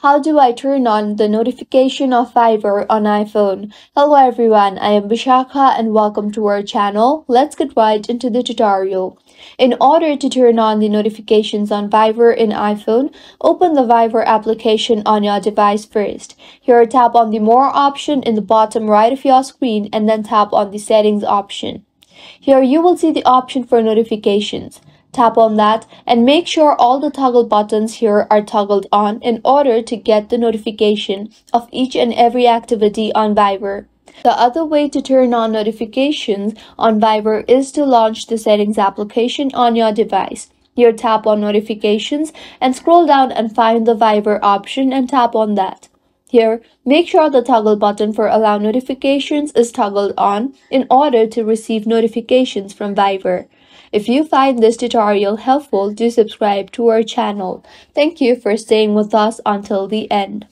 How do I turn on the notification of Viber on iPhone? Hello everyone, I am Vishakha and welcome to our channel. Let's get right into the tutorial. In order to turn on the notifications on Viber in iPhone, open the Viber application on your device first. Here tap on the More option in the bottom right of your screen and then tap on the Settings option. Here you will see the option for notifications. Tap on that and make sure all the toggle buttons here are toggled on in order to get the notification of each and every activity on Viber. The other way to turn on notifications on Viber is to launch the settings application on your device. Here tap on notifications and scroll down and find the Viber option and tap on that. Here, make sure the toggle button for allow notifications is toggled on in order to receive notifications from Viber. If you find this tutorial helpful, do subscribe to our channel. Thank you for staying with us until the end.